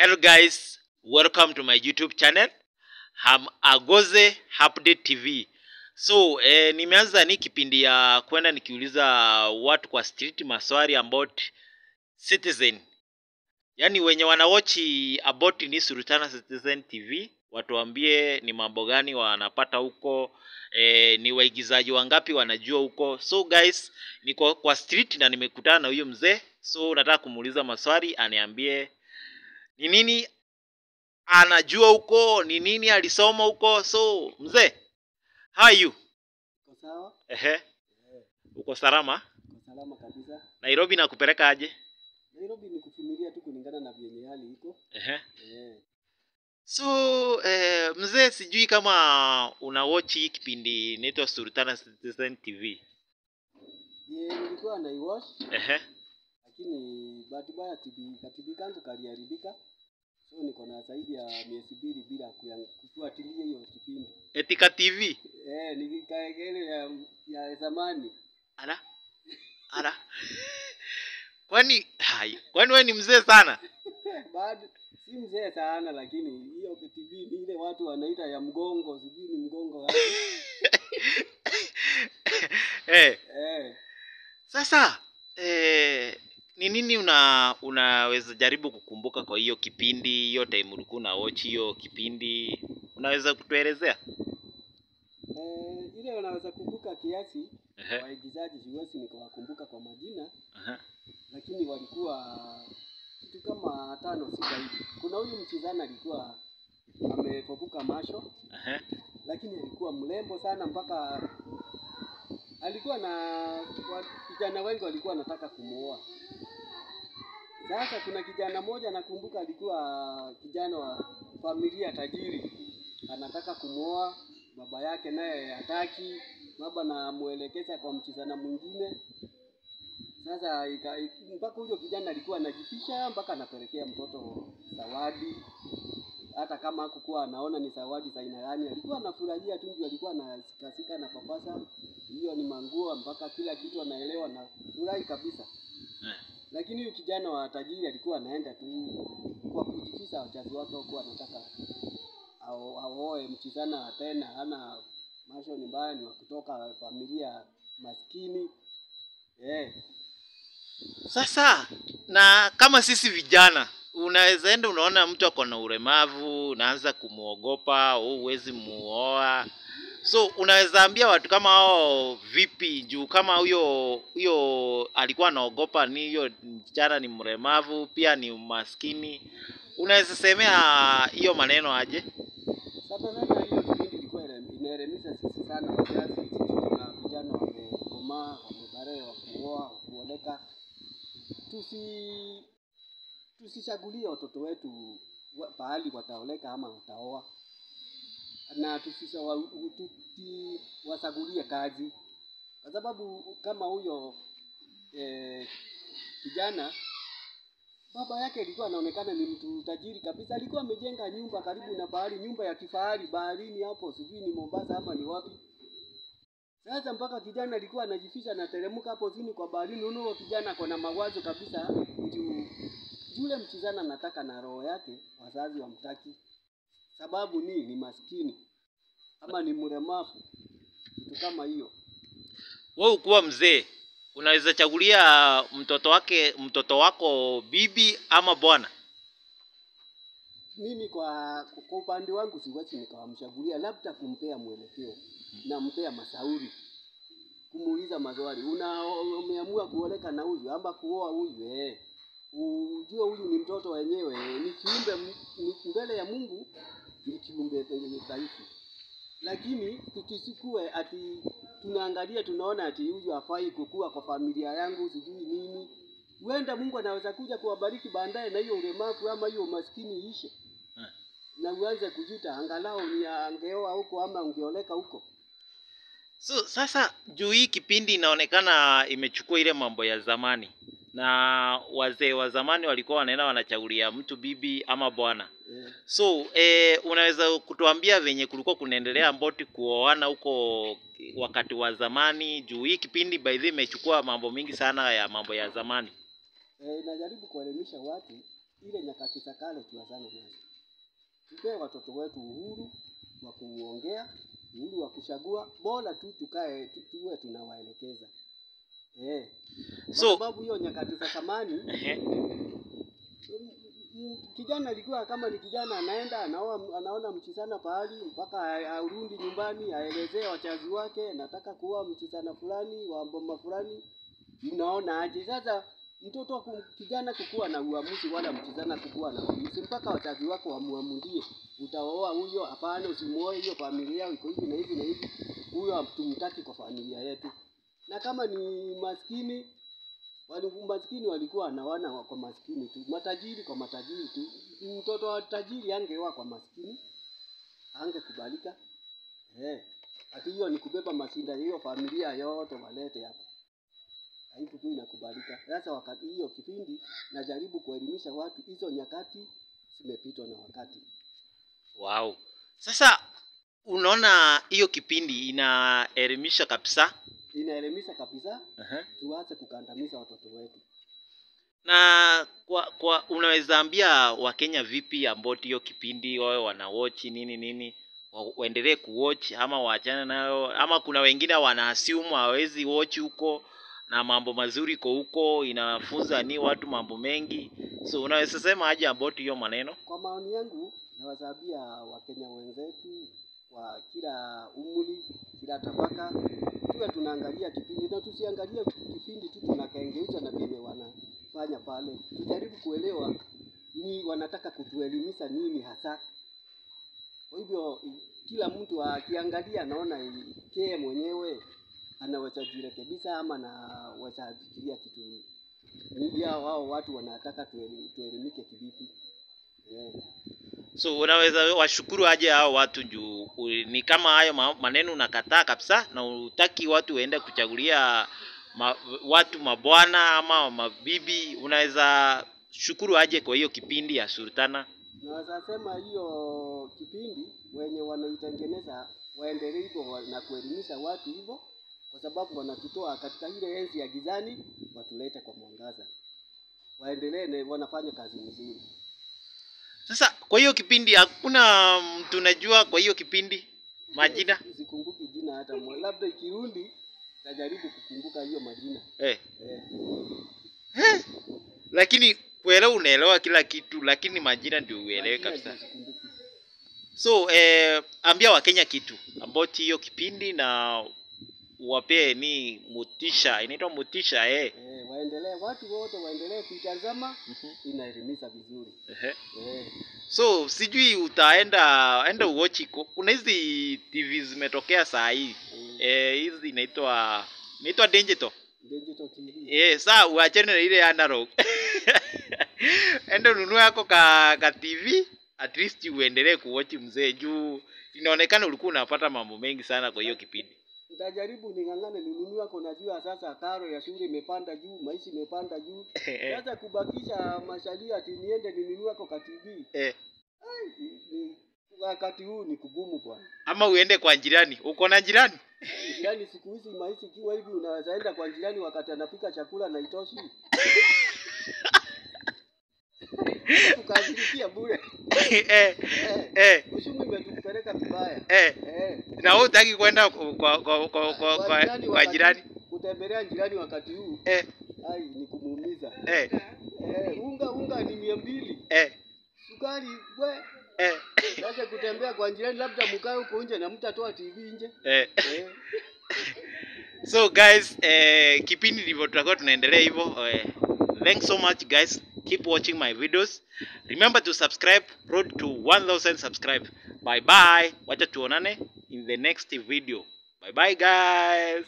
Hello guys, welcome to my YouTube channel. I'm Agoze Update TV. So eh, nimeanza ni kipindi ya kwenda nikiuliza watu kwa street maswali about Citizen, yaani wenye wanawochi about ni Sultana Citizen TV, watuambie ni mambo gani wanapata huko eh, ni waigizaji wangapi wanajua huko. So guys, niko kwa street na nimekutana na huyo mzee, so nataka kumuuliza maswali aniambie ni nini anajua huko, ni nini alisoma huko. So mzee, hayu? Uko sawa? Ehe, Eh, uko salama? salama kabisa. Nairobi nakupeleka aje? Nairobi ni kufumilia tu kulingana na vyenye hali iko. Ehe. Eh, So eh, mzee, sijui kama una watch hii kipindi inaitwa Sultana Citizen TV. nilikuwa naiwash Ehe. lakini bahati mbaya kaliharibika. So niko na zaidi ya miezi mbili bila kufuatilia hiyo kipindi. Etika TV. Eh, nikikaegele ya, ya zamani. Ala. Ala. Kwani hai, kwani wewe ni mzee sana? Bado si mzee sana lakini hiyo TV ni ile watu wanaita ya mgongo, sijui ni mgongo wapi. eh, Eh, Sasa eh, ni nini una unaweza jaribu kukumbuka kwa hiyo kipindi, hiyo time ulikuwa na watch hiyo kipindi, unaweza kutuelezea? eh, ile unaweza kumbuka kiasi Ehe, waigizaji siwezi nikawakumbuka kwa majina aha, lakini walikuwa kitu kama tano sita hivi. Kuna huyu mchizana alikuwa amefobuka macho, aha, lakini alikuwa mrembo sana mpaka alikuwa na kijana vijana wengi walikuwa wanataka kumuoa. Sasa kuna kijana mmoja nakumbuka, alikuwa kijana wa familia tajiri, anataka kumwoa baba yake naye hataki, baba namuelekeza kwa mchezana mwingine. Sasa mpaka huyo kijana alikuwa anajifisha mpaka anapelekea mtoto zawadi, hata kama hakukuwa anaona ni zawadi za aina gani, alikuwa anafurahia tu, ndio alikuwa anasikasika na papasa, hiyo ni manguo mpaka kila kitu anaelewa na furahi kabisa. Lakini huyu kijana wa tajiri alikuwa anaenda tu kwa kujifisa, wazazi wake hawakuwa anataka ao- aoe mchizana tena, hana masho ni mbaya, ni wa kutoka familia maskini eh. Sasa na kama sisi vijana, unaweza enda unaona mtu ako na ulemavu, unaanza kumwogopa au uwezi muoa. So unaweza ambia watu kama hao vipi? Juu kama huyo huyo alikuwa anaogopa ni hiyo msichana ni mremavu pia ni umaskini. unaweza semea hiyo maneno aje? Sasa sasa hiyo kipindi ilikuwa ina- inaelimisha sisi sana wazazi, sisi vijana wamekomaa, wamebare wakuoa, kuoleka, tusi tusichagulie watoto wetu pahali wataoleka ama wataoa, na tusiwachagulie kazi, kwa sababu kama huyo eh, kijana baba yake alikuwa anaonekana ni mtu tajiri kabisa, alikuwa amejenga nyumba karibu na bahari, nyumba ya kifahari baharini hapo, sijui ni Mombasa ama ni wapi. Sasa mpaka kijana alikuwa anajificha anateremka hapo chini kwa baharini. Unaona kijana kona mawazo kabisa, juu yule mchizana anataka na roho yake, wazazi wamtaki. Sababu ni ni maskini. Ama ni mlemavu, kitu kama hiyo. Wewe ukuwa mzee, unaweza chagulia mtoto wake mtoto wako bibi ama bwana? mimi kwa kwa upande wangu siwezi nikawamchagulia, labda kumpea mwelekeo, nampea mashauri, kumuuliza maswali, una umeamua kuoleka na huyu ama kuoa huyu eh, ujue huyu ni mtoto wenyewe, ni kiumbe mbele ya Mungu, ni kiumbe penye dhaifu, lakini tukisikue ati tunaangalia tunaona ati huyu hafai kukua kwa familia yangu, sijui nini. Huenda Mungu anaweza kuja kuwabariki baadaye na hiyo ulemavu ama hiyo umaskini ishe na uanze kujuta, angalau ni angeoa huko ama ungeoleka huko. So sasa juu hii kipindi inaonekana imechukua ile mambo ya zamani, na wazee wa zamani walikuwa wanaenda wanachagulia mtu bibi ama bwana. So eh, unaweza kutuambia venye kulikuwa kunaendelea mboti kuoana huko wakati wa zamani? Juu hii kipindi by the way imechukua mambo mingi sana ya mambo ya zamani. eh, najaribu kuelimisha watu ile nyakati za kale tuwazane nazo, tupee watoto wetu uhuru wa kuongea, uhuru wa kuchagua, bora tu tukae tu- tuwe tunawaelekeza eh, kwa So- sababu hiyo nyakati za zamani kijana alikuwa kama ni kijana anaenda anaoa, anaona mchizana pahali mpaka arudi nyumbani aelezee wachazi wake, nataka kuoa mchisana fulani wa mboma fulani. Mnaona aje sasa mtoto kijana kukuwa na uamuzi wala mchizana kukuwa na uamuzi mpaka wazazi wako wamuamulie, utaoa huyo, hapana, usimuoe, hiyo familia iko hivi na hivi na hivi, huyo hatumtaki kwa familia yetu. Na kama ni maskini wali maskini walikuwa wanawana kwa maskini tu, matajiri kwa matajiri tu. Mtoto wa tajiri angeoa kwa maskini, angekubalika eh. Ati hiyo ni kubeba masinda hiyo familia yote walete hapa, haiku tu inakubalika. Sasa wakati hiyo kipindi najaribu kuelimisha watu, hizo nyakati zimepitwa na wakati. Wow. Sasa unaona hiyo kipindi inaelimisha kabisa. Inaelimisha kabisa, uh-huh. tuache kukandamiza watoto wetu. Na kwa, kwa unaweza ambia Wakenya vipi ambao hiyo kipindi wawe wana watch nini nini wa- waendelee kuwatch ama waachane nayo ama kuna wengine wana assume hawezi watch huko na mambo mazuri ko huko inafunza ni watu mambo mengi so unaweza sema aje about hiyo maneno Kwa maoni yangu, nawazaambia Wakenya wenzetu kwa kila umri, kila tabaka, tuwe tunaangalia kipindi na tusiangalie kipindi tu tunakengeuza na vile wanafanya pale. Tujaribu kuelewa ni wanataka kutuelimisha nini hasa. Kwa hivyo kila mtu akiangalia naona kee mwenyewe anaweza jirekebisha ama anaweza fikiria kitu hao hao watu wanataka tueli- tuelimike kivipi. Yeah. so unaweza washukuru aje hao watu juu ni kama hayo ma- maneno unakataa kabisa na utaki watu waende kuchagulia ma, watu mabwana ama mabibi unaweza shukuru aje kwa hiyo kipindi ya sultana Naweza sema hiyo kipindi wenye wanaitengeneza waendelee hivyo na kuelimisha watu hivyo, kwa sababu wanatutoa katika ile enzi ya gizani, watulete kwa mwangaza, waendelee na wanafanya kazi nzuri. Sasa kwa hiyo kipindi hakuna mtu najua kwa hiyo kipindi majina. Sikumbuki jina hata moja, labda ikirundi tajaribu kukumbuka hiyo majina. Eh. eh. lakini kuelewa unaelewa kila kitu lakini majina ndio uelewe kabisa. so eh, ambia wakenya kitu about hiyo kipindi na wapee ni motisha. Inaitwa motisha eh. Eh, waendelee watu wote waendelee kuitazama, Mhm. inaelimisha vizuri. Eh. so sijui utaenda enda uochi kuna hizi tv zimetokea saa hii eh, eh, hizi inaitwa inaitwa digital. Digital TV eh, saa uachane na ile analog enda ununue yako ka, ka tv at least uendelee kuochi mzee. Juu inaonekana ulikuwa unapata mambo mengi sana kwa hiyo kipindi Nitajaribu ning'ang'ane ninunue ako najua sasa karo ya shule imepanda juu, maisha imepanda juu. Sasa kubakisha mashalia ati niende ninunue ako ka TV. eh, wakati huu ni kugumu bwana. ama uende kwa jirani uko na jirani Jirani siku hizi maisha ikiwa hivi unaweza enda kwa jirani wakati anapika chakula na itoshi. Tukazilikia bure. eh, Eh, imetupeleka vibaya. eh. Eh. na wewe utaki kwenda kwa kwa kwa, kwa, kwa, kwa, kwa jirani Kutembelea jirani wakati huu eh, ai ni kumuumiza. eh, Eh, unga unga ni mia mbili. eh, Sukari we eh, sasa kutembea kwa jirani labda mkae huko nje na mtatoa TV nje. eh. Eh. so guys eh, kipindi ndivyo tutakuwa tunaendelea hivyo eh, thanks so much guys keep watching my videos. Remember to subscribe road to 1000 subscribe. Bye bye wacha tuonane in the next video. Bye bye guys